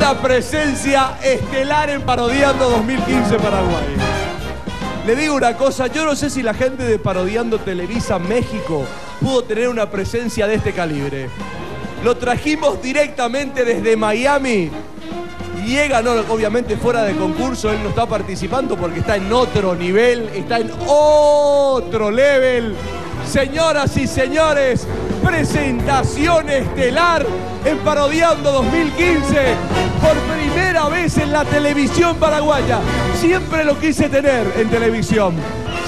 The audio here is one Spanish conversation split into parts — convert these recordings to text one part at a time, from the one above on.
una presencia estelar en Parodiando 2015 Paraguay. Le digo una cosa, yo no sé si la gente de Parodiando Televisa México pudo tener una presencia de este calibre. Lo trajimos directamente desde Miami. Llega, no, obviamente fuera de concurso, él no está participando porque está en otro nivel, está en otro level. Señoras y señores, presentación estelar en Parodiando 2015 por primera vez en la televisión paraguaya. Siempre lo quise tener en televisión.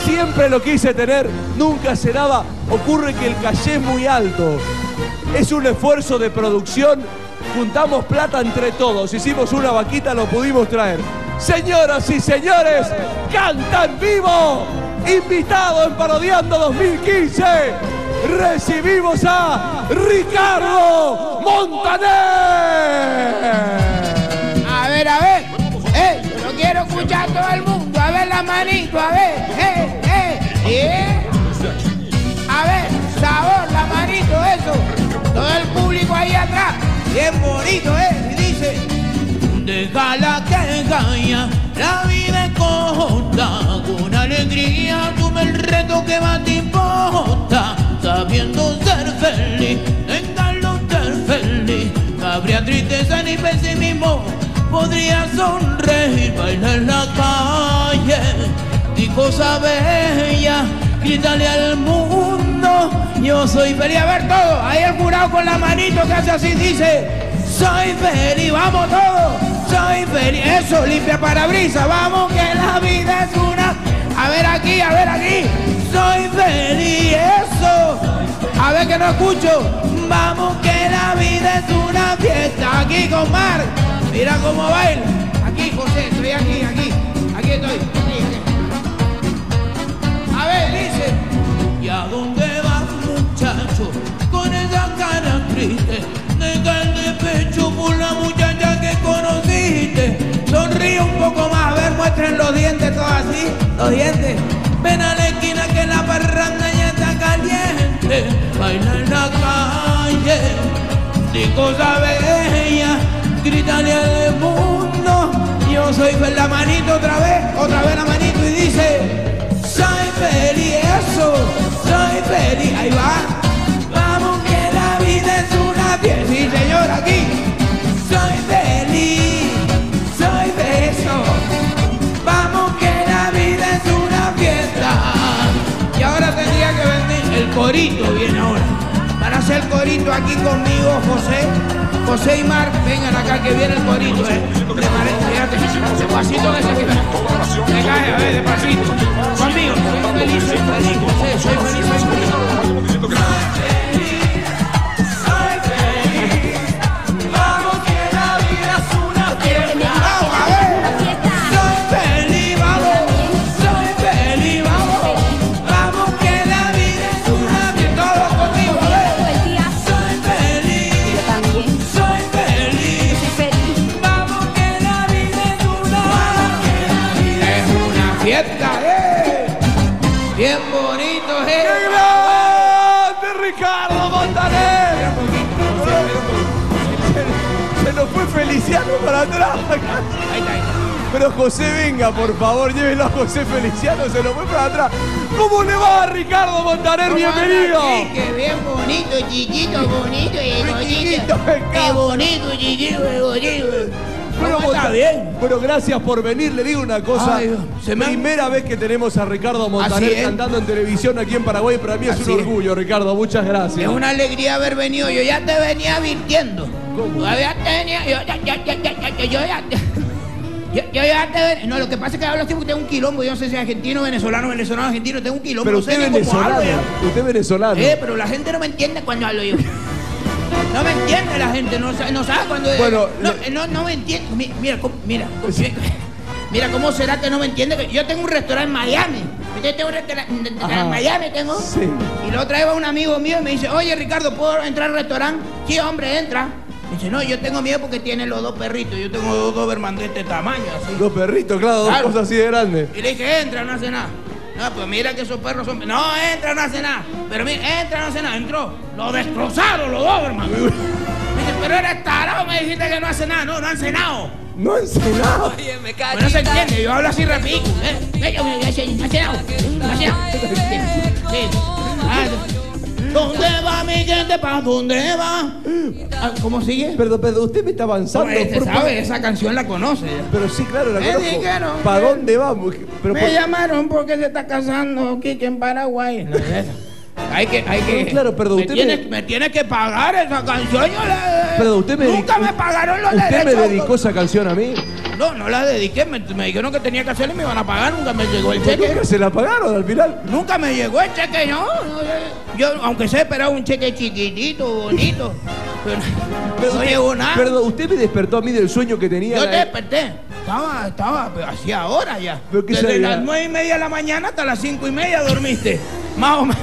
Siempre lo quise tener, nunca se daba. Ocurre que el caché es muy alto. Es un esfuerzo de producción. Juntamos plata entre todos. Hicimos una vaquita, lo pudimos traer. Señoras y señores, cantan vivo. Invitado en Parodiando 2015. Recibimos a Ricardo Montaner. A ver, a ver. Eh, yo quiero escuchar a todo el mundo. A ver la manito, a ver. Eh, eh, eh. A ver, sabor, la manito, eso. Todo el público ahí atrás. Bien bonito, ¿eh? Y dice. Déjala que caiga, la vida es corta, con alegría tuve el reto que más te importa, sabiendo ser feliz, déjalo ser feliz, no habría tristeza ni pesimismo, podría sonreír, bailar en la calle, di cosa bella, grítale al mundo, yo soy feliz, a ver todo, ahí el jurado con la manito que hace así, dice, soy feliz, vamos todos. Soy feliz, eso, limpia parabrisas, vamos que la vida es una. A ver aquí, a ver aquí. Soy feliz, A ver que no escucho. Vamos que la vida es una fiesta. Aquí con Mar. Mira cómo baila. Aquí, José, estoy aquí, aquí. Aquí estoy. A ver, dice. ¿Y a dónde vas, muchacho? Con esa cara triste. Deja el despecho por la muchacha que conociste. Sonríe un poco más, a ver, muestren los dientes, todos así, los dientes. Ven a la esquina que la parranda caliente. Baila en la calle, di cosa bella, grítale al mundo. Yo soy la manito otra vez, otra vez corito, viene ahora. Para hacer corito aquí conmigo, José. José y Mar, vengan acá que viene el corito, eh. Fíjate, despacito que se. Me cae, a ver, despacito. Conmigo, soy feliz, soy feliz, José, soy feliz, soy feliz. Fiesta, eh. Bien bonito, eh. ¡Qué grande, Ricardo Montaner! Se, se nos fue Feliciano para atrás. Ahí está, ahí está. Pero José, venga, por favor, llévelo a José Feliciano, se nos fue para atrás. ¿Cómo le va, Ricardo Montaner? Bienvenido. Que bien bonito, chiquito, bonito y bonito. Qué bonito, chiquito, qué bonito. ¿Cómo está bien? Bueno, gracias por venir. Le digo una cosa. Ay, se me- Primera vez que tenemos a Ricardo Montaner es. cantando en televisión aquí en Paraguay. Para mí es Así un es. orgullo, Ricardo. Muchas gracias. Es una alegría haber venido. Yo ya te venía advirtiendo. ¿Cómo? Todavía te venía. Yo, ya, ya, ya, yo ya te. Yo, yo ya te No, lo que pasa es que hablo así porque tengo un quilombo. Yo no sé si argentino, venezolano, venezolano, argentino. Tengo un quilombo. Pero no sé usted venezolano. hablo. Usted venezolano. Eh, pero la gente no me entiende cuando hablo yo. No me entiende la gente, no, no sabe cuando. Bueno, no, le- no, no me entiende. Mi- Mira, mira, cómo- mira cómo será que no me entiende. Yo tengo un restaurante en Miami. Yo tengo un restaurante en Miami, tengo. Sí. Y la otra vez va un amigo mío y me dice, oye Ricardo, ¿puedo entrar al restaurante? Sí, hombre, entra. Dice, no, yo tengo miedo porque tiene los dos perritos. Yo tengo dos Doberman de este tamaño, así. Dos perritos, claro, dos Claro. cosas así de grandes. Y le dije, entra, no hace nada. No, pues mira que esos perros son. No, entra, no hace nada. Pero mira, entra, no hace nada. Entró. Lo destrozaron los dos, hermano. Dice, pero eres tarado, me dijiste que no hace nada. No, no han cenado. No han cenado. Oye, me Pero no se entiende, yo hablo así rápido. ¿eh? No ha cenado. No ha cenado. Sí. Ah, ¿Dónde va mi gente? ¿Para dónde va? Ah, ¿Cómo sigue? Perdón, perdón, usted me está avanzando. Por- sabe, esa canción la conoce. Pero sí, claro, la Me conozco. dijeron ¿Para que- dónde vamos? Pero Me por- llamaron porque se está casando Kike en Paraguay. No, esa. Hay que, hay que. Pero claro, me usted tiene, me- me tiene que pagar esa canción. Yo la, Perdón, usted me Nunca me pagaron los ¿Usted me dedicó esa canción a mí? No, no la dediqué. Me, me dijeron que tenía que hacerla y me iban a pagar. Nunca me llegó el ¿Por cheque. qué se la pagaron al final? Nunca me llegó el cheque, no. Yo, aunque sé, esperaba un cheque chiquitito, bonito. Pero, no usted- llegó nada. Perdón, usted me despertó a mí del sueño que tenía. Yo te desperté. Estaba, estaba, pero hacía horas ya. ¿Pero Desde sabía? las nueve y media de la mañana hasta las cinco y media dormiste. Más o, me-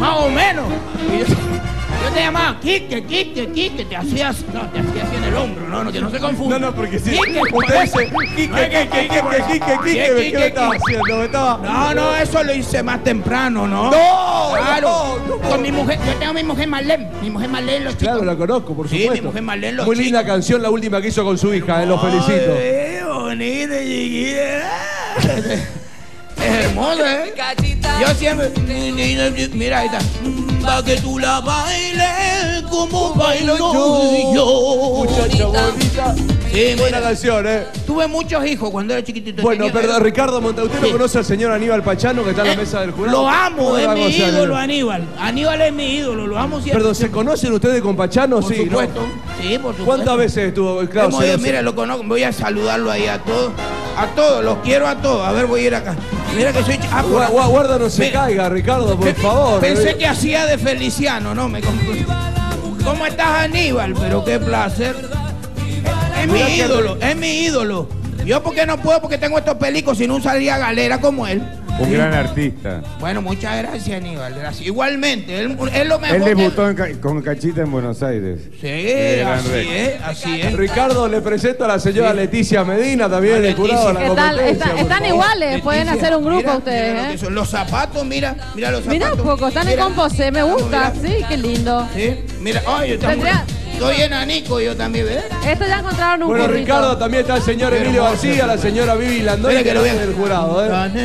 más o menos. Y yo, yo te llamaba, Quique, Quique, Quique, te hacías, no, te hacías así en el hombro, no, no, que no se confunda. No, no, porque si Quique, usted dice No, Quique, Quique, Quique. Quique, Quique, Sí, ¿qué me estaba haciendo? Me estaba... No, no, eso lo hice más temprano, ¿no? ¡No! Claro. no, no. Con mi mujer, yo tengo a mi mujer Marlene, mi mujer Marlene, los chicos. Claro, la conozco, por Sí, supuesto. mi mujer Marlene, los Muy linda chicos. canción, la última que hizo con su hija, eh, lo felicito. Ay, bonita, chiquita. Hermosa, ¿eh? Yo siempre. Mira, ahí está. Pa' que tú la bailes como bailo yo. Muchacha bonita. Sí, Buena mira. canción, ¿eh? Tuve muchos hijos cuando era chiquitito. Bueno, Tenía- perdón, Ricardo Monta, ¿usted Sí. no conoce al señor Aníbal Pachano que está en la mesa del jurado? Lo amo, ¿Cómo es mi ídolo, Aníbal? Aníbal. Es mi ídolo, lo amo siempre. Perdón, ¿se conocen ustedes con Pachano? Por sí, ¿no? supuesto. Sí, por supuesto. ¿Cuántas veces estuvo? Claro, mira, lo conozco, voy a saludarlo ahí a todos. A todos, los quiero a todos. A ver, voy a ir acá. Mira que soy. Ah, por Gua- gua- Guarda, no se caiga, Ricardo, por favor. Pensé eh. que hacía de Feliciano, ¿no? Me confundí. ¿Cómo estás, Aníbal? Pero qué placer. Es mi ídolo, es mi ídolo. Yo porque no puedo porque tengo estos pelicos, si no salía galera como él. Un gran artista. Bueno, muchas gracias, Aníbal. Gracias. Igualmente, él, él lo mejor. Él debutó en con Cachita en Buenos Aires. Sí, gran así rey. es, así es. Ricardo, le presento a la señora Sí. Leticia Medina, también jurado de Está- por están iguales, pueden hacer un grupo mira, ustedes, mira ¿eh? Los zapatos, mira, mira los zapatos. Mira un poco, están en Mira. composé, me gusta, Mira. sí, qué lindo. Sí, mira, ay, yo también. Estoy enanico yo también, ¿ves? Esto ya encontraron un Bueno, burrito. Ricardo, también está el señor Emilio. García, la señora Vivi Landoy, Mira que lo vean. del jurado, ¿eh? Tan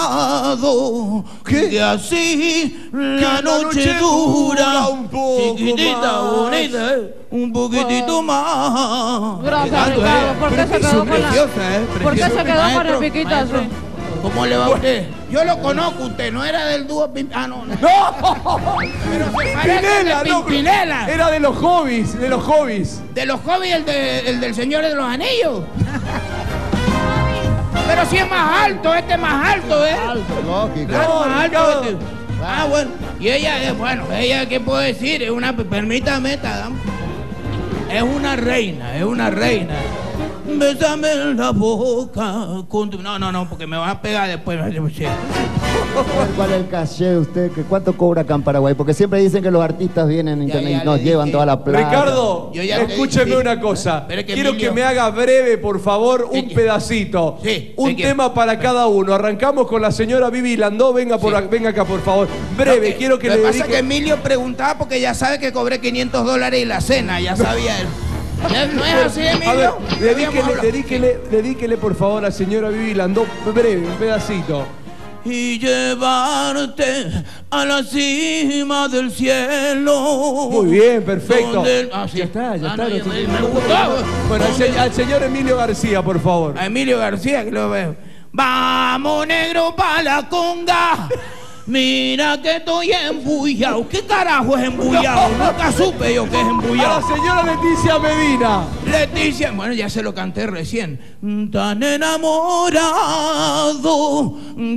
enamorado ¿Qué? que así la la noche dura un poco chiquitita, más. bonita, ¿eh? un poquitito más. Gracias, Ricardo, ¿eh? ¿por qué se quedó con la- ¿eh? ¿Por qué se quedó con el Maestro, piquito maestro, azul? ¿Cómo le va a usted? Yo lo conozco, usted no era del dúo Pim- Ah, no, no. Pero se parece al de Pimpinela, no, Pimpinela. Era de los hobbies, de los hobbies. De los hobbies, el, de- el del Señor de los Anillos. Pero si es más alto, este es más alto, ¿eh? Lógico. Claro, No, más alto este. Ah, bueno. Y ella, es bueno, ella, ¿qué puedo decir? Es una, permítame, Tadam. Es una reina, es una reina. Bésame en la boca con tu... No, no, no, porque me vas a pegar después. ¿Cuál es el caché de usted? ¿Que ¿Cuánto cobra acá en Paraguay? Porque siempre dicen que los artistas vienen a Ya, internet ya y nos le llevan dije. toda la plata. Ricardo, Yo ya te escúcheme una cosa. Pero es que Quiero Emilio- que me haga breve, por favor, un Sí. pedacito. Sí, Un sí que- tema para cada uno. Arrancamos con la señora Vivi Landó. Venga, por Sí. venga acá, por favor. Breve, Lo quiero que lo le pasa dedique... que Emilio preguntaba porque ya sabe que cobré 500 dólares y la cena, ya sabía él. ¿Ya ¿No es así, Emilio? A ver, dedíquele, dedíquele, dedíquele, por favor a la señora Vivi Landó. Breve, un pedacito. y llevarte a la cima del cielo. Muy bien, perfecto. Donde- Ah, sí. Ya está, ya Ah, está. no, no ya- tiene- me gustó. Bueno, al, se- al señor Emilio García, por favor. A Emilio García, que lo veo. Vamos, negro, pa' la conga. Mira que estoy embullado. ¿Qué carajo es embullado? Nunca supe yo que es A la embullado. señora Leticia Medina. Leticia, bueno, ya se lo canté recién. Tan enamorado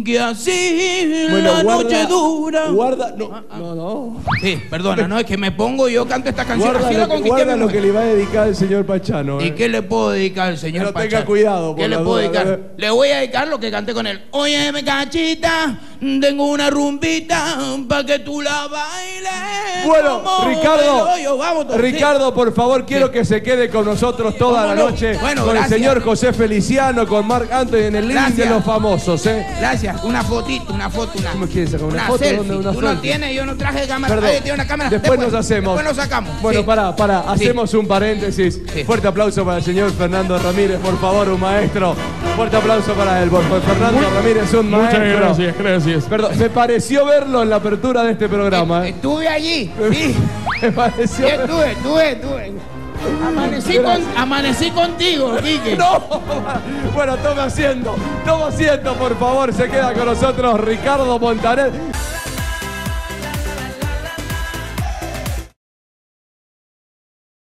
que así la noche dura. Guarda, no, no, no. Sí, perdona, no, es que me pongo y yo canto esta canción. Guarda, así lo, la que- guarda lo que le va a dedicar el señor Pachano. ¿Y eh. qué le puedo dedicar al señor Pero tenga Pachá? cuidado, por ¿Qué le puedo duda, dedicar? ¿no? Le voy a dedicar lo que canté con él. Oye, me cachita, Tengo una rumbita para que tú la bailes. Bueno, Ricardo. Vamos. Ricardo, por favor, quiero que se quede con nosotros toda la noche Bueno, con gracias. el señor José Feliciano, con Marc Anthony en el living de los famosos, ¿eh? Gracias, una fotito, una foto, una. ¿Cómo quieres sacar una una foto? selfie. ¿Dónde una Tú no tienes, yo no traje cámara. Perdón. Tiene una cámara. Después, nos hacemos. Después nos sacamos. Bueno, sí. pará, pará. Sí. Hacemos un paréntesis. Sí. Fuerte aplauso para el señor Fernando Ramírez, por favor, un maestro. Fuerte aplauso para él, por favor. Fernando Ramírez, un Muchas maestro. gracias, gracias. Perdón, me pareció verlo en la apertura de este programa. ¿eh? Estuve allí, sí. Me pareció. Sí, estuve, estuve, estuve. Amanecí, con, amanecí contigo, Quique. No, bueno, toma asiento, toma asiento, por favor, se queda con nosotros Ricardo Montaner.